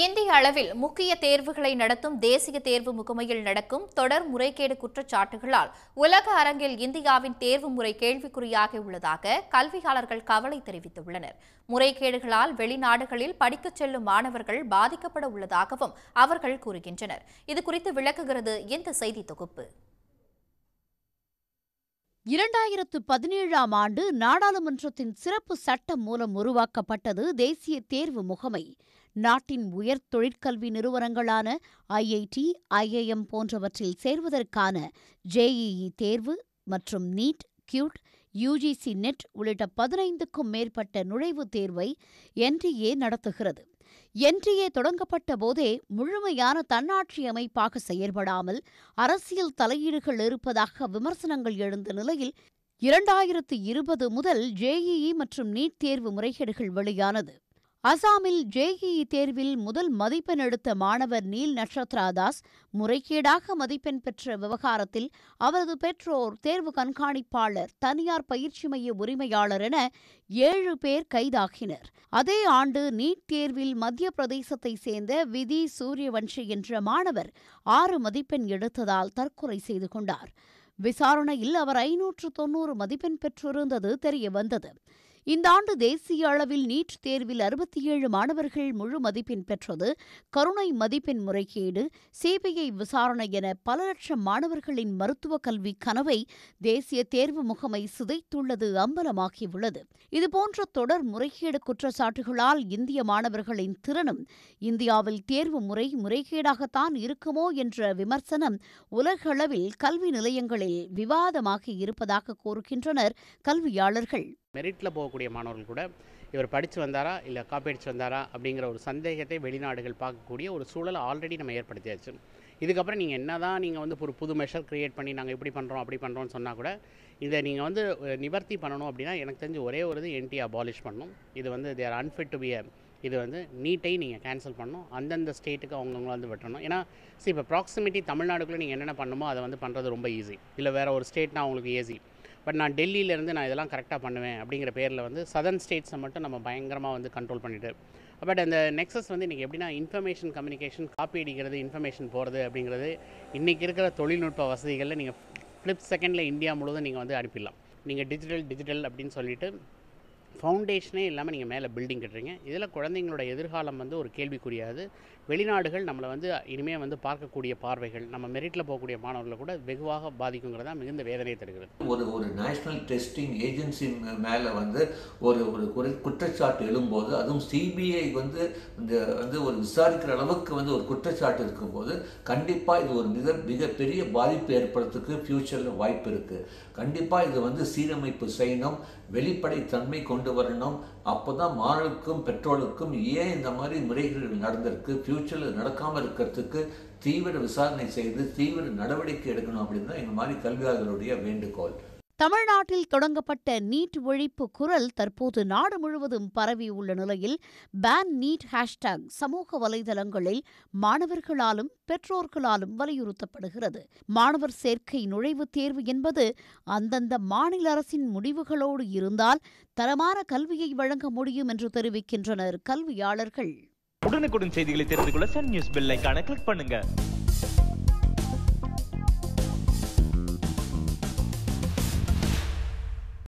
இந்திய அளவில் முக்கிய தேர்வுகளை நடத்தும் தேசிய தேர்வு முகமையில் நடக்கும் தொடர் முறைகேடு குற்றச்சாட்டுகளால் உலக அரங்கில் இந்தியாவின் தேர்வு முறை கேள்விக்குறியாக உள்ளதாக கல்வியாளர்கள் கவலை தெரிவித்துள்ளனர். முறைகேடுகளால் வெளிநாடுகளில் படிக்கச் செல்லும் மாணவர்கள் பாதிக்கப்பட உள்ளதாகவும் அவர்கள் கூறுகின்றனர். இதுகுறித்து விளக்குகிறது இந்த செய்தி தொகுப்பு. இரண்டாயிரத்து பதினேழாம் ஆண்டு நாடாளுமன்றத்தின் சிறப்பு சட்டம் மூலம் உருவாக்கப்பட்டது தேசிய தேர்வு முகமை. நாட்டின் உயர் தொழிற்கல்வி நிறுவனங்களான ஐஐடி ஐஐஎம் போன்றவற்றில் சேர்வதற்கான ஜேஇஇ தேர்வு மற்றும் நீட் கியூட் யுஜிசி நெட் உள்ளிட்ட பதினைந்துக்கும் மேற்பட்ட நுழைவுத் தேர்வை என்டிஏ நடத்துகிறது. என்டிஏ தொடங்கப்பட்ட போதே முழுமையான தன்னாட்சி அமைப்பாக செயல்படாமல் அரசியல் தலையீடுகள் இருப்பதாக விமர்சனங்கள் எழுந்த நிலையில் இரண்டாயிரத்து இருபது முதல் ஜேஇஇ மற்றும் நீட் தேர்வு முறைகேடுகள் வெளியானது. அசாமில் ஜேஇஇ தேர்வில் முதல் மதிப்பெண் எடுத்த மாணவர் நீல் நட்சத்ரா தாஸ் முறைகேடாக மதிப்பெண் பெற்ற விவகாரத்தில் அவரது பெற்றோர் தேர்வு கண்காணிப்பாளர் தனியார் பயிற்சி மைய உரிமையாளர் என ஏழு பேர் கைதாகினர். அதே ஆண்டு நீட் தேர்வில் மத்திய பிரதேசத்தைச் சேர்ந்த விதி சூரியவன்ஷி என்ற மாணவர் ஆறு மதிப்பெண் எடுத்ததால் தற்கொலை செய்து கொண்டார். விசாரணையில் அவர் ஐநூற்று தொன்னூறு மதிப்பெண் பெற்றிருந்தது தெரியவந்தது. இந்த ஆண்டு தேசிய அளவில் நீட் தேர்வில் அறுபத்தி ஏழு மாணவர்கள் முழு மதிப்பெண் பெற்றது. கருணை மதிப்பெண் முறைகேடு சிபிஐ விசாரணை என பல லட்சம் மாணவர்களின் மருத்துவ கல்வி கனவை தேசிய தேர்வு முகமை சிதைத்துள்ளது அம்பலமாகியுள்ளது. இதுபோன்ற தொடர் முறைகேடு குற்றச்சாட்டுகளால் இந்திய மாணவர்களின் திறனும் இந்தியாவில் தேர்வு முறை முறைகேடாகத்தான் இருக்குமோ என்ற விமர்சனம் உலகளவில் கல்வி நிலையங்களில் விவாதமாகி இருப்பதாக கூறுகின்றனர் கல்வியாளர்கள். மெரிட்டில் போகக்கூடிய மாணவர்கள் கூட இவர் படித்து வந்தாரா இல்லை காப்பி வந்தாரா அப்படிங்கிற ஒரு சந்தேகத்தை வெளிநாடுகள் பார்க்கக்கூடிய ஒரு சூழலை ஆல்ரெடி நம்ம ஏற்படுத்தியாச்சு. இதுக்கப்புறம் நீங்கள் என்ன தான் நீங்கள் வந்து ஒரு புது மெஷர் க்ரியேட் பண்ணி நாங்கள் இப்படி பண்ணுறோம் அப்படி பண்ணுறோம்னு சொன்னால் கூட இதை நீங்கள் வந்து நிவர்த்தி பண்ணணும் அப்படின்னா எனக்கு தெரிஞ்சு ஒரே ஒரு இது என்டி அபாலிஷ் பண்ணணும் இது வந்து தேர் அன்ஃபிட் டு பி இது வந்து நீட்டை நீங்கள் கேன்சல் பண்ணணும். அந்தந்த ஸ்டேட்டுக்கு அவங்கவுங்கள வந்து விட்டுறணும். ஏன்னா சரி இப்போ ப்ராக்சிமிட்டி தமிழ்நாடுக்குள்ளே நீங்கள் என்னென்ன பண்ணுமோ அதை வந்து பண்ணுறது ரொம்ப ஈஸி இல்லை வேறு ஒரு ஸ்டேட்னா அவங்களுக்கு ஈஸி பட் நான் டெல்லியிலேருந்து நான் இதெல்லாம் கரெக்டாக பண்ணுவேன் அப்படிங்கிற பேரில் வந்து சதர்ன் ஸ்டேட்ஸை மட்டும் நம்ம பயங்கரமாக வந்து கண்ட்ரோல் பண்ணிவிட்டு பட் அந்த நெக்ஸஸ் வந்து இன்றைக்கி எப்படின்னா இன்ஃபர்மேஷன் கம்யூனிகேஷன் காப்பி அடிக்கிறது இன்ஃபர்மேஷன் போகிறது அப்படிங்கிறது இன்றைக்கி இருக்கிற தொழில்நுட்ப வசதிகளில் நீங்கள் ஃப்ளிப் செகண்டில் இந்தியா முழுவதும் நீங்கள் வந்து அனுப்பிடலாம். நீங்கள் டிஜிட்டல் டிஜிட்டல் அப்படின்னு சொல்லிட்டு ஃபவுண்டேஷனே இல்லாமல் நீங்கள் மேலே பில்டிங் கட்டுறீங்க. இதில் குழந்தைங்களோட எதிர்காலம் வந்து ஒரு கேள்விக்குரியாது வெளிநாடுகள் நம்மளை வந்து இனிமேல் வந்து பார்க்கக்கூடிய பார்வைகள் நம்ம மெரிட்டில் போகக்கூடிய மாணவர்களை கூட வெகுவாக பாதிக்குங்கிறதா மிகுந்த வேதனையை தருகிறது. ஒரு ஒரு நேஷ்னல் டெஸ்டிங் ஏஜென்சி மேலே வந்து ஒரு ஒரு குறை குற்றச்சாட்டு எழும்போது அதுவும் சிபிஐ வந்து இந்த வந்து ஒரு விசாரிக்கிற அளவுக்கு வந்து ஒரு குற்றச்சாட்டு இருக்கும்போது கண்டிப்பாக இது ஒரு மிக மிகப்பெரிய பாதிப்பு ஏற்படுறதுக்கு ஃப்யூச்சரில் வாய்ப்பு இருக்குது கண்டிப்பாக இது வந்து சீரமைப்பு செய்யணும். வெளிப்படைத்தன்மை கொண்டு வரணும். அப்போ தான் மாணவர்களுக்கும் பெற்றோருக்கும் ஏன் இந்த மாதிரி முறைகேடுகள் நடந்திருக்கு? ஃப்யூச்சரில் நடக்காமல் இருக்கிறதுக்கு தீவிர விசாரணை செய்து தீவிர நடவடிக்கை எடுக்கணும் அப்படின்னு தான் எங்கள் மாதிரி கல்வியாளர்களுடைய வேண்டுகோள். தமிழ்நாட்டில் தொடங்கப்பட்ட நீட் ஒழிப்பு குரல் தற்போது நாடு முழுவதும் பரவியுள்ள நிலையில் பேன் நீட் ஹேஷ்டாக் சமூக வலைதளங்களில் மாணவர்களாலும் பெற்றோர்களாலும் வலியுறுத்தப்படுகிறது. மாணவர் சேர்க்கை நுழைவுத் தேர்வு என்பது அந்தந்த மாநில அரசின் முடிவுகளோடு இருந்தால் தரமான கல்வியை வழங்க முடியும் என்று தெரிவிக்கின்றனர் கல்வியாளர்கள். உடனுக்குடன் செய்திகளை தெரிந்து கொள்ள சன் நியூஸ் பெல் கிளிக் பண்ணுங்க.